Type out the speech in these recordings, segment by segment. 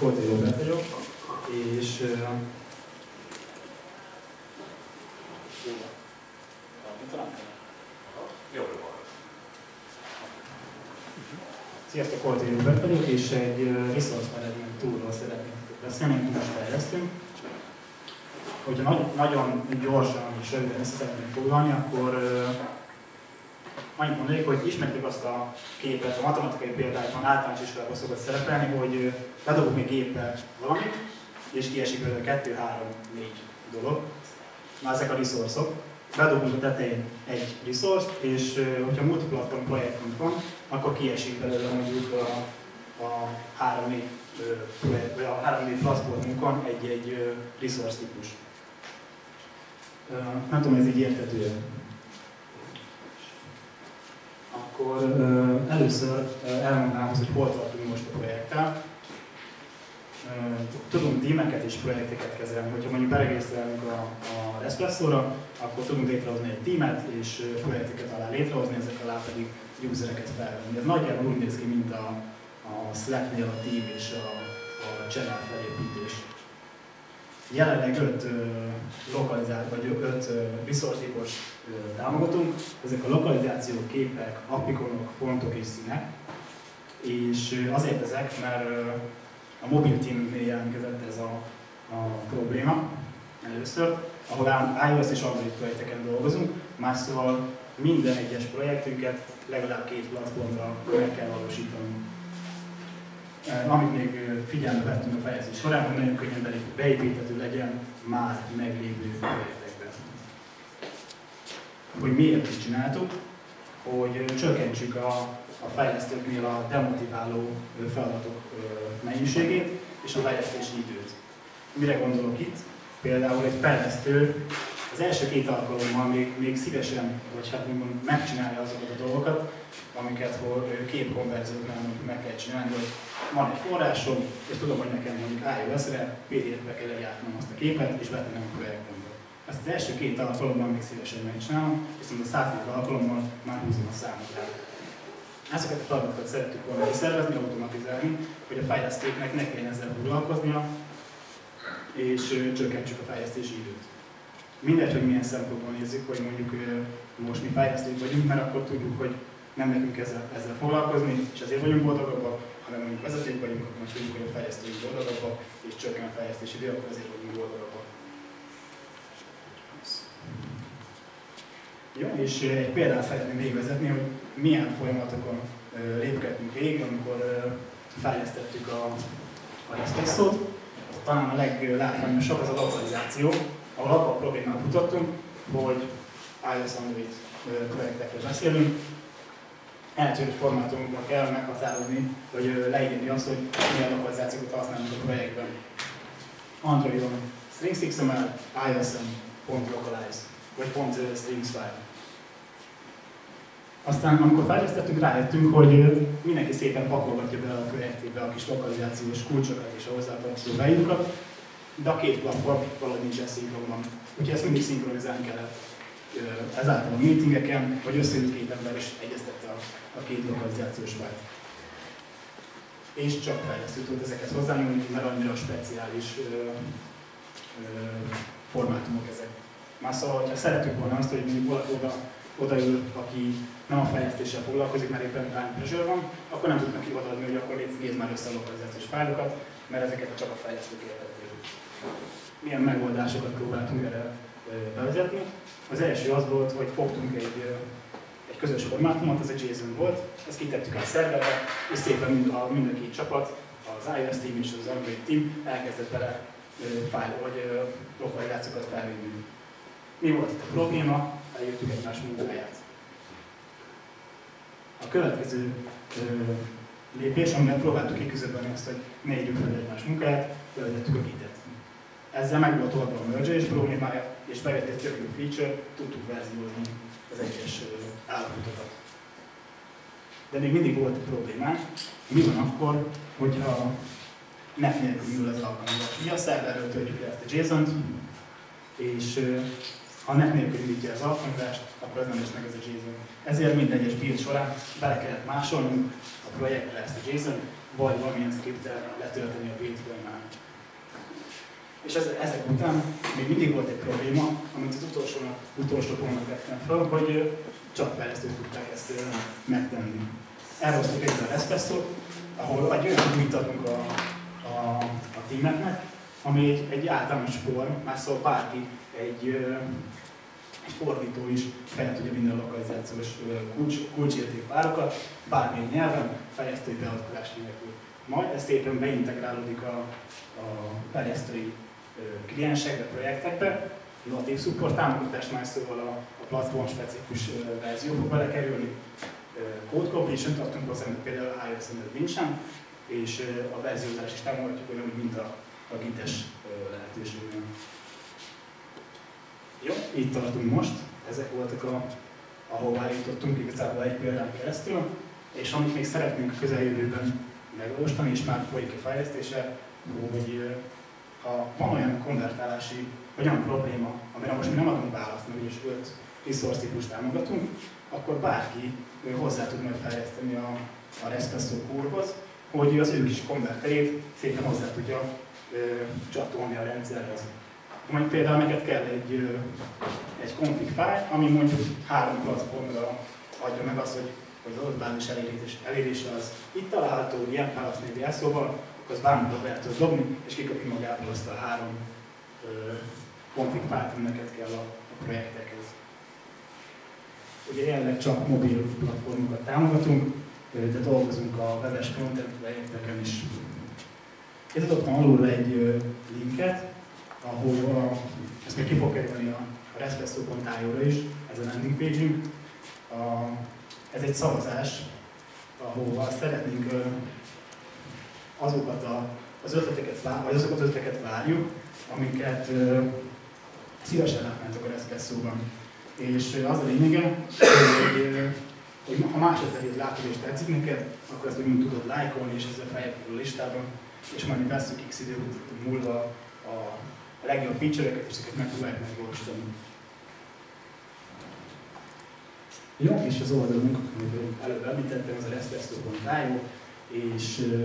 Kolti Robert vagyok, és Sziasztok, Kolti Robert vagyok, és egy resource management toolról szeretnék beszélni, amit most fejlesztünk. Hogyha nagy, nagyon gyorsan és röviden össze szeretnék foglalni, akkor annyit mondanék, hogy ismerjük azt a képet, a matematikai példákban általános iskolában szokott szerepelni, hogy bedobunk még géppel valamit, és kiesik belőle 2, 3, 4 dolog. Na ezek a resource-ok. Bedobunk a tetején egy resource és hogyha multiplatform projektünk van, akkor kiesik belőle mondjuk a, a 3-4 vagy a 3-4 platformunkon egy-egy resource típus. Nem tudom, ez így érthető akkor uh, először uh, elmondanám, hogy hol tartunk most a projekttel. Uh, tudunk tímeket és projekteket kezelni. Hogyha mondjuk beregisztrálunk a, a Espresso-ra, akkor tudunk létrehozni egy tímet és projekteket alá létrehozni, ezek alá pedig usereket felvenni. Ez nagyjából úgy néz ki, mint a, a Slack-nél a team és a, a channel felépítés. Jelenleg öt lokalizált, vagy öt resource támogatunk. Ezek a lokalizációk, képek, apikonok, fontok és színek. És azért ezek, mert a mobil teamnél jelentkezett ez a, a probléma először, ahol iOS és Android projekteken dolgozunk, más szóval minden egyes projektünket legalább két platformra meg kell valósítani. Amit még figyelembe vettünk a fejezés során, hogy nagyon könnyen beépíthető legyen már meglévő projektekben. Hogy miért is csináltuk? Hogy csökkentsük a, a fejlesztőknél a demotiváló feladatok mennyiségét és a fejlesztési időt. Mire gondolok itt? Például egy fejlesztő az első két alkalommal még, még szívesen, vagy hát mondjuk megcsinálja azokat a dolgokat, amiket két konverzióknál meg kell csinálni, hogy van egy forrásom, és tudom, hogy nekem mondjuk iOS-re PDF-be kell lejátnom azt a képet, és betennem a projektembe. Ezt az első két alkalommal még szívesen megcsinálom, viszont a századik alkalommal már húzom a számot rá. Ezeket a feladatokat szerettük volna szervezni, automatizálni, hogy a fejlesztőknek ne kelljen ezzel foglalkoznia, és csökkentsük a fejlesztési időt. Mindegy, hogy milyen szempontból nézzük, hogy mondjuk most mi fejlesztők vagyunk, mert akkor tudjuk, hogy nem nekünk ezzel, ezzel foglalkozni, és ezért vagyunk boldogabbak, hanem mondjuk vezetők vagyunk, akkor most tudjuk, hogy a fejlesztők boldogabbak, és csökken a fejlesztési idő, akkor ezért vagyunk boldogabbak. Jó, és egy példát szeretném végigvezetni, hogy milyen folyamatokon lépkedtünk végig, amikor fejlesztettük a, a. Talán a leglátványosabb az a lokalizáció, ahol abban a problémát mutattunk, hogy iOS Android projektekről beszélünk, eltűnt formátumokban kell meghatározni, vagy leírni azt, hogy milyen lokalizációt használunk a projektben. Androidon strings.xml, iOS-en .localize, vagy .strings file. Aztán amikor fejlesztettünk, rájöttünk, hogy mindenki szépen pakolgatja be a projektébe a kis lokalizációs kulcsokat és a hozzátartozó bejukat, de a két platform valahogy nincsen szinkronban. Úgyhogy ezt mindig szinkronizálni kellett. Ezáltal a meetingeken, vagy összejött két ember is egyeztette a, a két lokalizációs fájlt. És csak fejlesztő tud ezeket hozzányúlni, mert annyira speciális ö, ö, formátumok ezek. Már szóval, ha szeretük volna azt, hogy mondjuk valaki oda, odaül, aki nem a fejlesztéssel foglalkozik, mert éppen time pressure van, akkor nem tudnak hivatalozni, hogy akkor légy már össze a lokalizációs fájlokat, mert ezeket csak a fejlesztők értették milyen megoldásokat próbáltunk erre bevezetni. Az első az volt, hogy fogtunk egy, egy közös formátumot, ez egy JSON volt, ezt kitettük a szerverre, és szépen mind a, mind a két csapat, az iOS team és az Android team elkezdett vele fájl, vagy lokalizációkat felvinni. Mi volt itt a probléma? Eljöttük egymás munkáját. A következő lépés, amivel próbáltuk kiküzöbölni azt, hogy ne érjük fel egymás munkáját, bevezettük a gitet. Ezzel meg volt oldva a merge problémája, és bejött egy tök feature, tudtuk verziózni az egyes állapotokat. De még mindig volt egy problémánk, mi van akkor, hogyha net nélkül ül az alkalmazás. Mi a szerverről töltjük le ezt a JSON-t, és ha net nélkül indítja az alkalmazást, akkor ez nem lesz meg ez a JSON. Ezért minden egyes build során bele kellett másolnunk a projektre ezt a JSON, vagy valamilyen scripttel letölteni a buildben És ez, ezek után még mindig volt egy probléma, amit az utolsó, utolsó hónap vettem fel, hogy csak fejlesztők tudták ezt megtenni. Elhoztuk egy a Espresso, ahol egy olyan mutatunk a, a, a teameknek, ami egy, egy általános form, már szóval bárki, egy fordító is fel tudja minden lokalizációs kulcs, kulcsértékpárokat, bármilyen nyelven, fejlesztői beavatkozás nélkül. Majd ez szépen beintegrálódik a, a fejlesztői kliensekbe, projektekbe, natív support támogatás más szóval a, a platform specifikus verzió fog belekerülni. Code completion tartunk hozzá, amit például ios nincsen, és a verziózás is támogatjuk olyan, mint a, a gites lehetőségben. Jó, itt tartunk most. Ezek voltak, a, ahová jutottunk igazából egy példán keresztül, és amit még szeretnénk a közeljövőben megvalósítani, és már folyik a fejlesztése, hogy ha van olyan konvertálási, vagy olyan probléma, amire most mi nem adunk választ, mert úgyis 5 resource típus támogatunk, akkor bárki hozzá tud majd fejleszteni a, a Respresso kurhoz, hogy az ő kis konverterét szépen hozzá tudja ö, csatolni a rendszerhez. Mondjuk például neked kell egy, egy config file, ami mondjuk három platformra adja meg azt, hogy, hogy az adatbázis elérés, elérése az itt található, ilyen felhasználó jelszóval, akkor az bármikor be tudod dobni, és kikapja magából azt a három config file ami neked kell a, a projektekhez. Ugye jelenleg csak mobil platformokat támogatunk, de dolgozunk a webes content projekteken is. Itt adottam alulra egy linket, ahol a, ezt még ki fog kerülni a, respresso.io-ra is, ez a landing page Ez egy szavazás, ahova szeretnénk azokat a, az ötleteket, vagy azokat az ötleteket várjuk, amiket uh, szívesen látnátok a Respresso-ban. És az a lényege, hogy, hogy ha más ötletét látod és tetszik neked, akkor ezt úgy tudod lájkolni, és ezzel feljebb a listában, és majd mi veszük x idő múlva a, a legjobb feature-eket, és ezeket megpróbáljuk megvalósítani. Jó, és az oldalunk, amit előbb említettem, az a respresso.io, és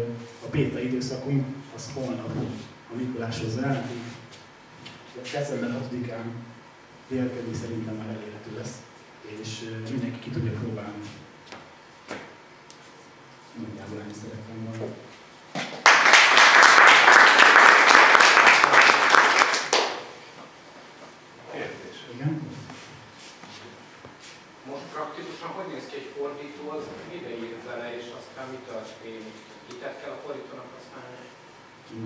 a béta időszakunk az holnap a Mikuláshoz zárul. December 6-án délkedni szerintem már elérhető lesz, és mindenki ki tudja próbálni. Nagyjából ennyi szerettem volna. Kérdés. Igen? Most praktikusan hogy néz ki egy fordító, az ide ír bele, és aztán mi történik? Hitet kell a fordítónak használni?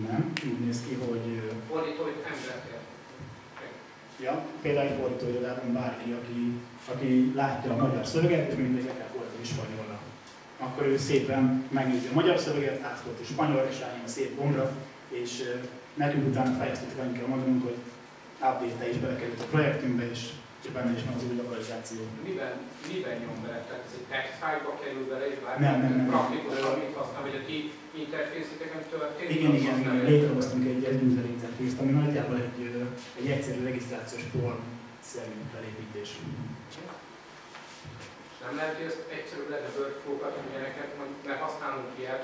Nem, úgy néz ki, hogy Fordító, hogy embereket. ja, például egy fordítóirodában bárki, aki, aki látja a magyar szöveget, és mindegy le kell fordítani spanyolra. Akkor ő szépen megnézi a magyar szöveget, átfordít spanyolra, és rájön a szép gombra, és nekünk utána fejlesztettük, amit kell mondanunk, hogy update is belekerült a projektünkbe, és és benne is van az új lokalizáció. Miben, miben nyom bele? Tehát ez egy text file-ba kerül bele, és bármi Nem, nem, nem. praktikusan mit használ, vagy a ti interfésziteken történik? Igen, igen, igen, létrehoztunk egy, egy user interface ami nagyjából egy, egy egyszerű regisztrációs form szerű felépítés. Nem lehet, hogy ezt egyszerűbb lenne workflow-kat, hogy ilyeneket, mondjuk, mert használunk ilyet,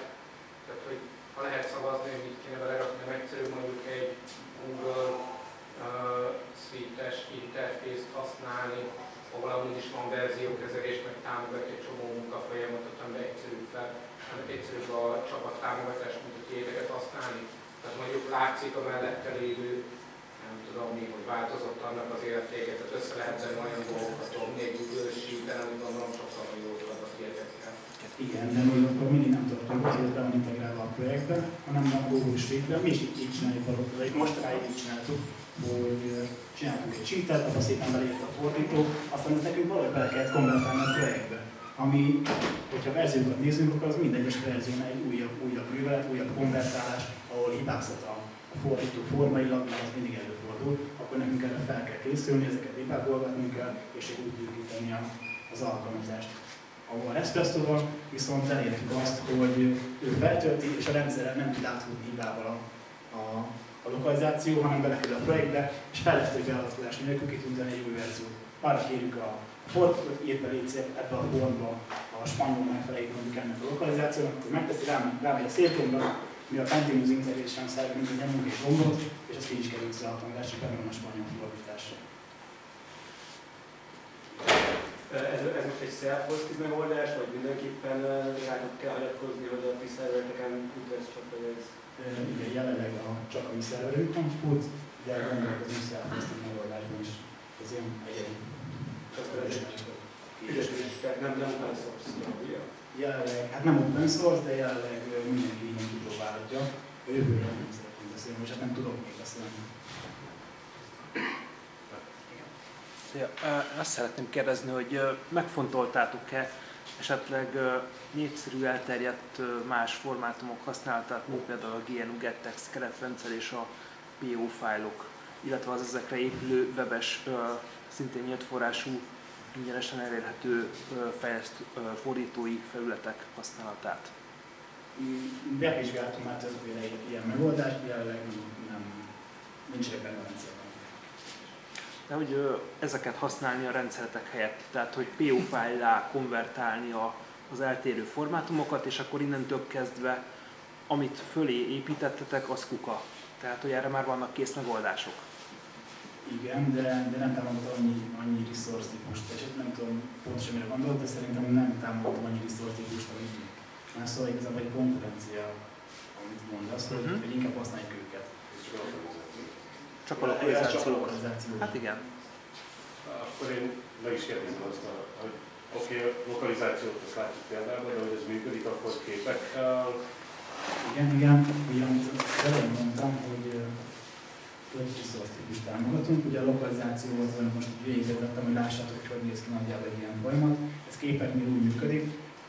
tehát hogy ha lehet szavazni, hogy mit kéne belerakni, nem egyszerű mondjuk egy Google uh, Suite-es interfészt használni, ahol amúgy is van verziókezelés, meg támogatja egy csomó munkafolyamatot, amiben egyszerűbb fel, egyszerűbb a csapat támogatás, mint a tiédeket használni. Tehát mondjuk látszik a mellette lévő, nem tudom mi, hogy változott annak az értéke, tehát össze lehet tenni olyan dolgokat Google Sheet-en, amit gondolom sokkal ad az ilyenekkel. Igen, de még akkor mindig nem hogy ez be integrálva a projektbe, hanem a Google Sheet-ben. Mi is így, csináljuk valóban, mostanáig így csináltuk, hogy csináltunk egy sheetet, abban szépen beleírt a fordító, aztán ezt nekünk valahogy bele kellett konvertálni a projektbe. Ami, hogyha verziókat nézünk, akkor az minden egyes verziónál egy újabb, újabb művelet, újabb konvertálás, ahol hibáztat a, fordító formailag, mert az mindig előfordul, akkor nekünk erre fel kell készülni, ezeket debugolgatnunk kell, és úgy bővíteni az alkalmazást. Ahol a Espresso-val viszont elérjük azt, hogy ő feltölti, és a rendszeren nem tud áthúzni hibával a, a, a lokalizáció, hanem belekerül a projektbe, és fejlesztői beavatkozás nélkül ki tud egy új verziót. Arra kérjük a fordítót, írt be légy ebbe a formba a spanyol megfelelő mondjuk ennek a lokalizációnak, akkor megteszi, rám, rámegy a szép gombra, mi a Continuous Integration szervünk, nyomunk egy gombot, és az ez ki is került az alkalmazás, csak benne van a spanyol fordítás. Ez, ez most egy self-hosted megoldás, vagy mindenképpen rátok kell hagyatkozni, hogy a ti szervereteken ez csak, hogy ez... Igen, jelenleg a, csak a mi szerverünkön fut, de gondolkozunk self-hosted megoldásban is. Ez ilyen egyedi. Nem, nem open source, ugye? Jelenleg, hát nem open source, de jelenleg mindenki így kipróbálhatja. A jövőről nem szeretnénk beszélni, és hát nem tudok még beszélni. Ja, azt szeretném kérdezni, hogy megfontoltátok-e esetleg népszerű elterjedt más formátumok használatát, mint például a GNU Gettex keretrendszer és a PO fájlok, illetve az ezekre épülő webes, szintén nyílt forrású, ingyenesen elérhető fejleszt, fordítói felületek használatát. Bevizsgáltam már többféle ilyen megoldást, jelenleg nem, nincs ebben a de hogy ezeket használni a rendszeretek helyett. Tehát, hogy PO fájlá konvertálni a, az eltérő formátumokat, és akkor innentől kezdve, amit fölé építettetek, az kuka. Tehát, hogy erre már vannak kész megoldások. Igen, de, de nem támogatom annyi, annyi resource típust. És nem tudom pontosan mire gondolod, de szerintem nem támogatom annyi resource típust, amit már szóval igazából egy konkurencia, amit mondasz, uh-huh. hogy, mhm. hogy inkább használjuk őket. Lokalizáció. Csak a lokalizáció. Hát igen. Akkor én meg is kérdezem azt, hogy oké, okay, lokalizációt azt látjuk példában, de hogy ez működik, akkor képekkel? Igen, igen. Ugye, amit elején mondtam, hogy hogy is támogatunk. Ugye a lokalizáció az, amit most végigvetettem, hogy lássátok, hogy hogy néz ki nagyjából egy ilyen folyamat. Ez képeknél úgy működik,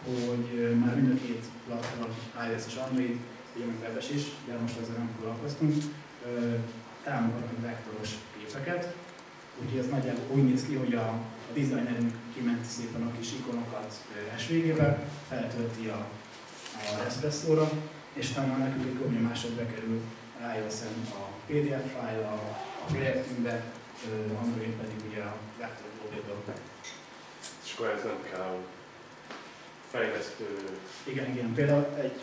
hogy már mind a két platform, iOS és Android, ugye meg webes is, de most ezzel nem foglalkoztunk, támogatni vektoros képeket, úgyhogy ez nagyjából úgy néz ki, hogy a, a designerünk kimenti szépen a kis ikonokat SVG-be, feltölti a, a Espresso-ra, és utána nekünk egy komoly másod bekerül ios a PDF fájl a, a projektünkbe, Android pedig ugye a vektor blogba. És akkor ez nem kell fejlesztő... Igen, igen. Például egy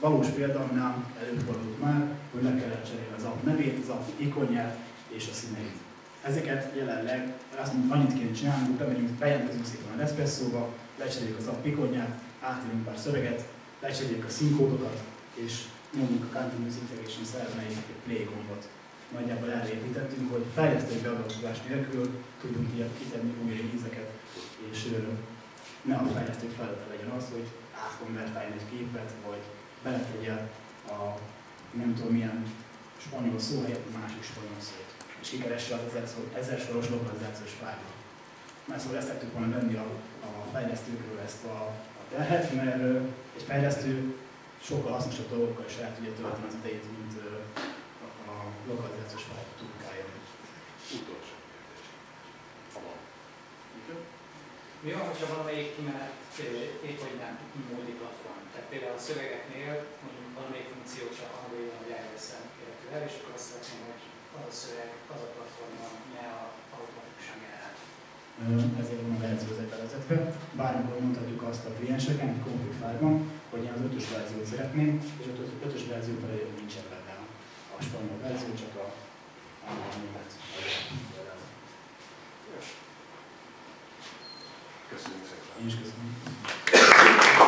valós példánál előfordult már, hogy le kellett cserélni az app nevét, az app ikonját és a színeit. Ezeket jelenleg azt mondjuk, annyit kéne csinálni, hogy bemegyünk, bejelentkezünk szépen a Nespresso-ba, lecseréljük az app ikonját, átírunk pár szöveget, lecseréljük a színkódokat, és nyomjuk a Continuous Integration szerven egy play gombot. Nagyjából erre építettünk, hogy fejlesztői beavatkozás nélkül tudunk ilyet kitenni új ízeket, és ne a fejlesztő feladata legyen az, hogy átkonvertáljon egy képet, vagy beletegye a nem tudom milyen spanyol szó helyett másik spanyol szót, és kikeresse az ezer, soros lokalizációs fájlot. Már szóval ezt tettük volna venni a, a fejlesztőkről ezt a, a terhet, mert egy fejlesztő sokkal hasznosabb dolgokkal is el tudja tölteni az idejét, mint a, lokalizációs fájl tudkálja. Utolsó Mi van, hogyha valamelyik kimenet épp hogy nem módi platform? Tehát például a szövegeknél mondjuk valamelyik funkció csak angolul vagy iOS-en érhető el, és akkor azt szeretném, hogy az a szöveg, az a platformon ne a automatikusan generál. Ezért van a verzió bevezetve. Bármikor mondhatjuk azt a klienseken, egy config fájlban, hogy én az ötös verziót szeretném, és az ötös verzió pedig nincsen benne a spanyol verzió, csak a angol német. Köszönjük szépen. Én is köszönöm.